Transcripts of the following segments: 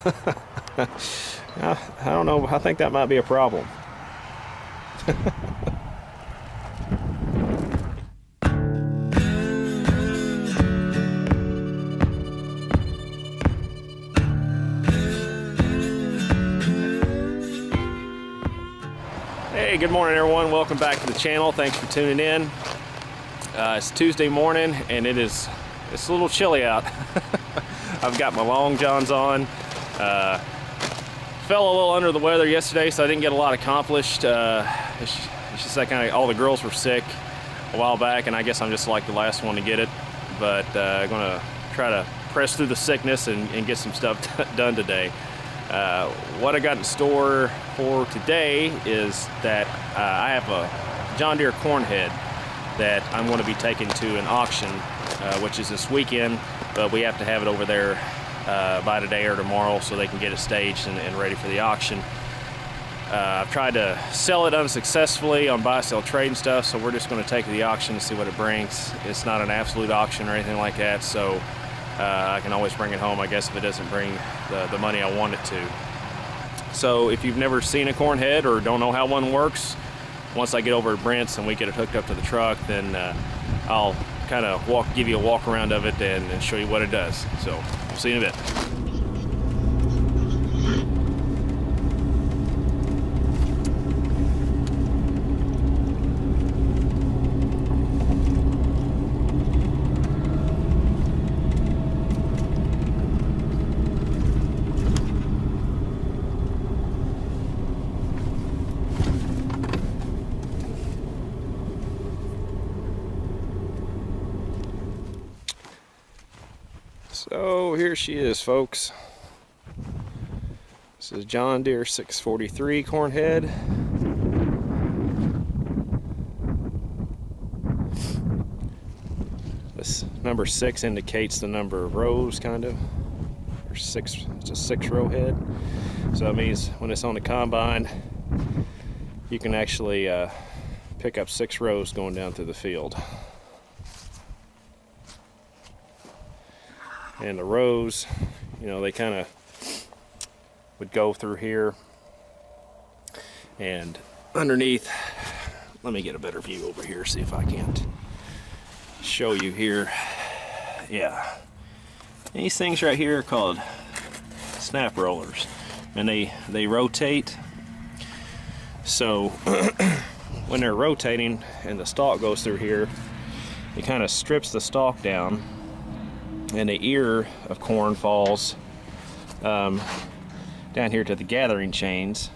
I don't know. I think that might be a problem. Hey, good morning everyone. Welcome back to the channel. Thanks for tuning in. Uh, it's Tuesday morning and it is it's a little chilly out. I've got my long johns on. Uh, fell a little under the weather yesterday, so I didn't get a lot accomplished. Uh, it's, it's, just that kind of all the girls were sick a while back, and I guess I'm just like the last one to get it. But uh, I'm gonna try to press through the sickness and, and get some stuff done today. Uh, what I got in store for today is that uh, I have a John Deere corn head that I'm going to be taking to an auction, uh, which is this weekend, but we have to have it over there uh, by today or tomorrow so they can get it staged and, and ready for the auction. Uh, I've tried to sell it unsuccessfully on buy, sell, trade and stuff, so we're just going to take the auction and see what it brings. It's not an absolute auction or anything like that, so uh, I can always bring it home, I guess, if it doesn't bring the, the money I want it to. So if you've never seen a corn head or don't know how one works, once I get over to Brent's and we get it hooked up to the truck, then uh, I'll kind of walk, give you a walk around of it and, and show you what it does. So, see you in a bit. So here she is, folks. This is John Deere 643 Cornhead. This number six indicates the number of rows, kind of. Or six, it's a six row head. So that means when it's on the combine, you can actually uh, pick up six rows going down through the field. And the rows you know they kind of would go through here. And underneath let me get a better view over here see if I can't show you here. Yeah. These things right here are called snap rollers and they they rotate. So when they're rotating and the stalk goes through here it kind of strips the stalk down and the ear of corn falls um, down here to the gathering chains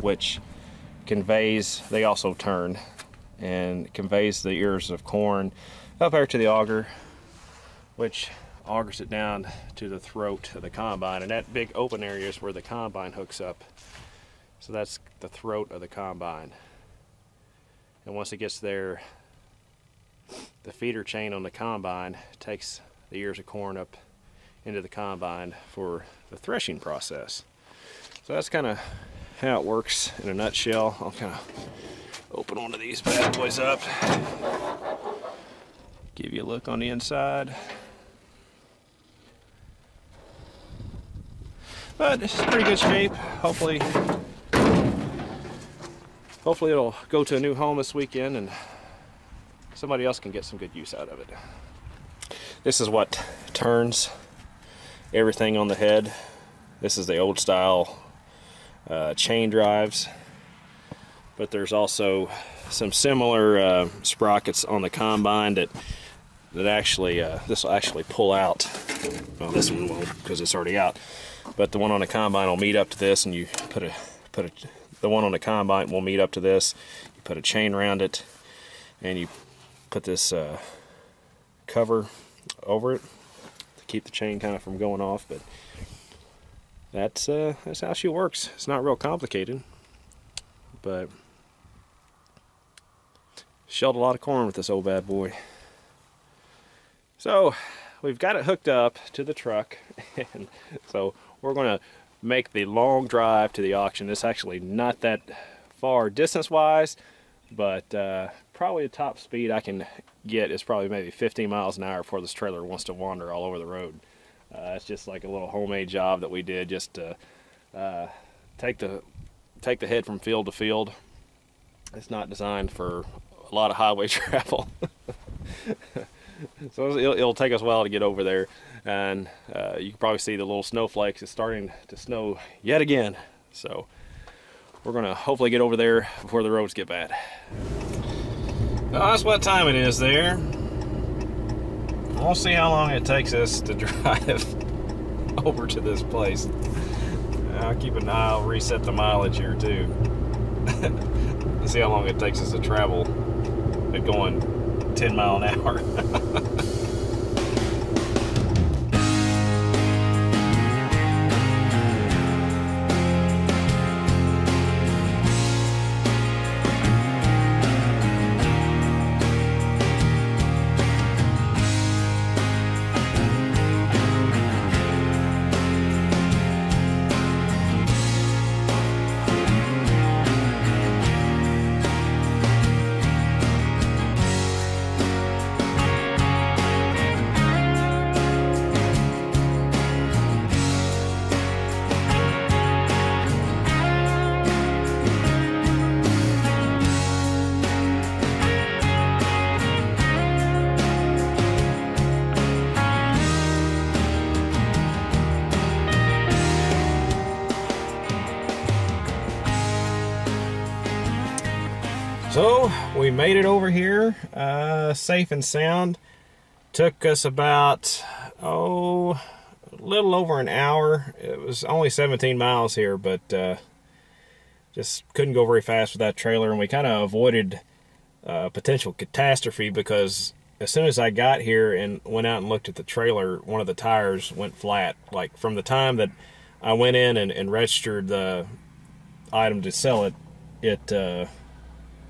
which conveys they also turn and conveys the ears of corn up here to the auger which augers it down to the throat of the combine. And that big open area is where the combine hooks up. So that's the throat of the combine. And once it gets there the feeder chain on the combine takes the ears of corn up into the combine for the threshing process. So that's kind of how it works in a nutshell. I'll kind of open one of these bad boys up. Give you a look on the inside. But it's pretty good shape. Hopefully, hopefully it'll go to a new home this weekend and somebody else can get some good use out of it. This is what turns everything on the head. This is the old style uh, chain drives. But there's also some similar uh, sprockets on the combine that that actually, uh, this will actually pull out. Well, this one won't because it's already out. But the one on the combine will meet up to this and you put a, put a, the one on the combine will meet up to this. You put a chain around it and you put this uh, cover over it to keep the chain kind of from going off but that's uh, that's how she works. It's not real complicated but shelled a lot of corn with this old bad boy. So we've got it hooked up to the truck and so we're going to make the long drive to the auction. It's actually not that far distance wise but uh, probably the top speed I can get is probably maybe 15 miles an hour before this trailer wants to wander all over the road. Uh, it's just like a little homemade job that we did just to uh, take the take the head from field to field. It's not designed for a lot of highway travel. so it'll, it'll, take us a while to get over there. And uh, you can probably see the little snowflakes. It's starting to snow yet again. So we're gonna hopefully get over there before the roads get bad. That's what time it is there. We'll see how long it takes us to drive over to this place. I'll keep an eye, I'll reset the mileage here too. see how long it takes us to travel at going 10 mile an hour. So we made it over here, uh, safe and sound. Took us about, oh, a little over an hour. It was only 17 miles here, but uh, just couldn't go very fast with that trailer. And we kind of avoided uh, potential catastrophe because as soon as I got here and went out and looked at the trailer, one of the tires went flat. Like from the time that I went in and, and registered the item to sell it, it uh,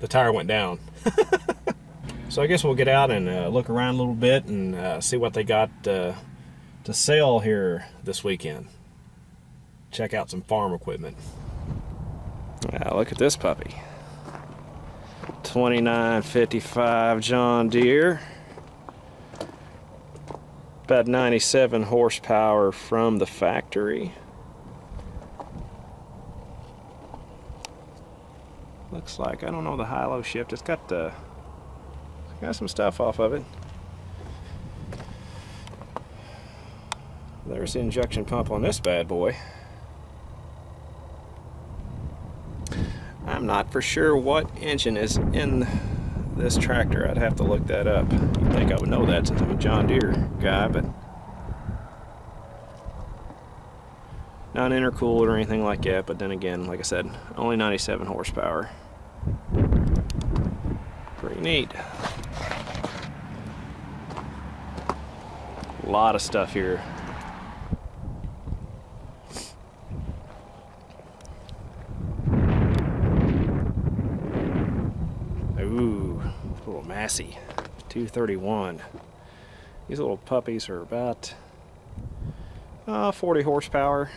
the tire went down. so I guess we'll get out and uh, look around a little bit and uh, see what they got uh, to sell here this weekend. Check out some farm equipment. Now look at this puppy. 2955 John Deere. About 97 horsepower from the factory. Looks like. I don't know the high-low shift. It's got the got some stuff off of it. There's the injection pump on this bad boy. I'm not for sure what engine is in this tractor. I'd have to look that up. You'd think I would know that since I'm a John Deere guy, but not intercooled or anything like that. But then again, like I said, only 97 horsepower. Neat. A lot of stuff here. Ooh, little Massey, 231. These little puppies are about uh, 40 horsepower.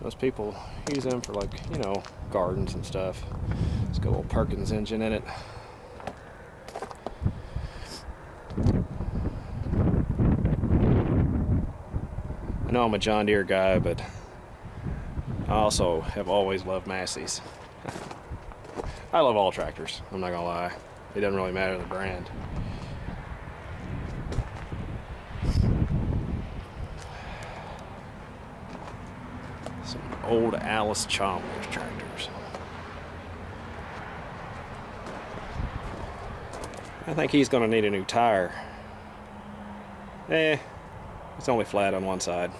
Those people use them for like, you know, gardens and stuff. It's got a little Perkins engine in it. I know I'm a John Deere guy, but I also have always loved Masseys. I love all tractors, I'm not gonna lie. It doesn't really matter the brand. Some old Allis Chalmers tractors. I think he's going to need a new tire. Eh, it's only flat on one side.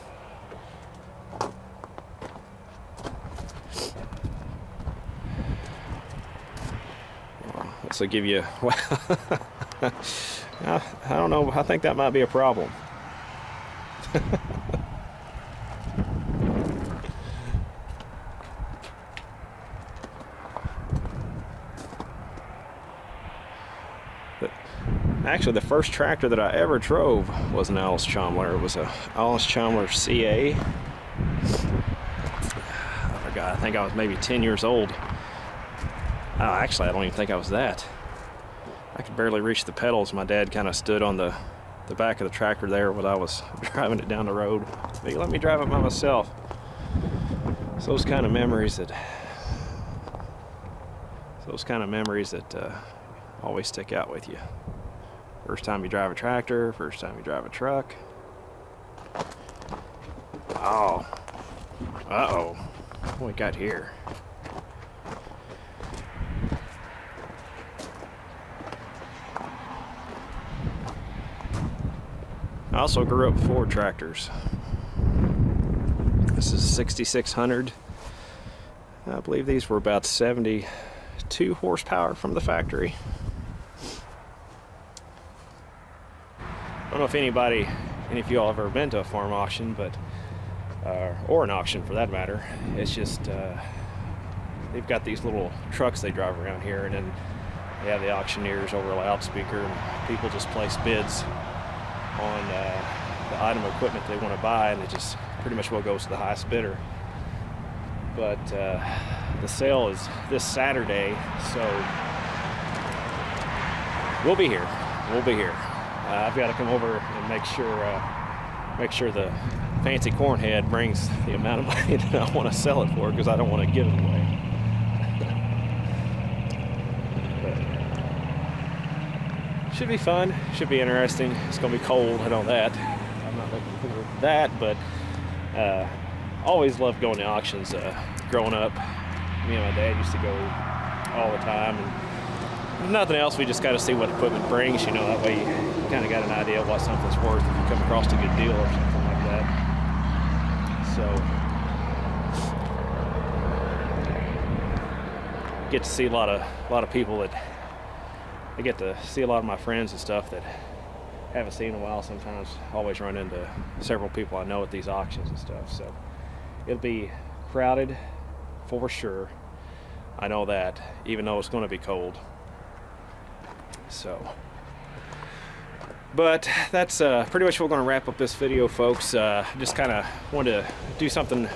Will give you, well, I don't know, I think that might be a problem. Actually, the first tractor that I ever drove was an Allis Chalmers. It was a Allis Chalmers CA. I forgot. I think I was maybe 10 years old. Oh, actually, I don't even think I was that. I could barely reach the pedals. My dad kind of stood on the the back of the tractor there while I was driving it down the road. They let me drive it by myself. It's those kind of memories that those kind of memories that uh, always stick out with you. First time you drive a tractor, first time you drive a truck. Oh. Uh-oh. What we got here? I also grew up Ford tractors. This is 6600. I believe these were about 72 horsepower from the factory. I don't know if anybody, any of y'all have ever been to a farm auction, but uh, or an auction for that matter. It's just uh, they've got these little trucks they drive around here, and then they have the auctioneers over a loudspeaker, and people just place bids on uh, the item of equipment they want to buy, and it just pretty much what goes to the highest bidder. But uh, the sale is this Saturday, so we'll be here. We'll be here. Uh, I've got to come over and make sure uh, make sure the fancy corn head brings the amount of money that I want to sell it for because I don't want to give it away. should be fun. Should be interesting. It's going to be cold. I know that. I'm not looking forward to that, but uh, always loved going to auctions. Uh, growing up, me and my dad used to go all the time. And nothing else. We just got to see what equipment brings. You know, that way you kind of got an idea of what something's worth if you come across a good deal or something like that. So get to see a lot of a lot of people that I get to see a lot of my friends and stuff that haven't seen in a while. Sometimes always run into several people I know at these auctions and stuff. So it'll be crowded for sure. I know that, even though it's going to be cold. So but that's uh, pretty much what we're going to wrap up this video, folks. Uh, just kind of wanted to do something,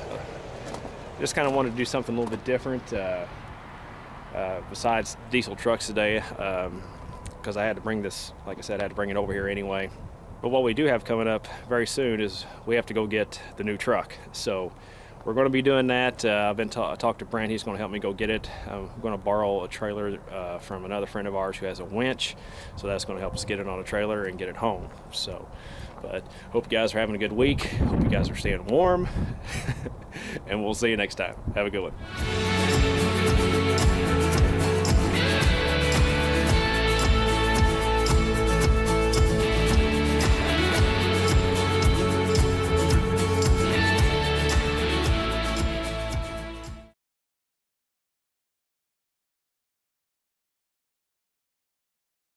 just kind of wanted to do something a little bit different uh, uh besides diesel trucks today, because um, I had to bring this, like I said, I had to bring it over here anyway. But what we do have coming up very soon is we have to go get the new truck. So we're going to be doing that. Uh, I've been ta talked to Brent. He's going to help me go get it. I'm going to borrow a trailer uh, from another friend of ours who has a winch, so that's going to help us get it on a trailer and get it home. So, but hope you guys are having a good week. Hope you guys are staying warm, and we'll see you next time. Have a good one.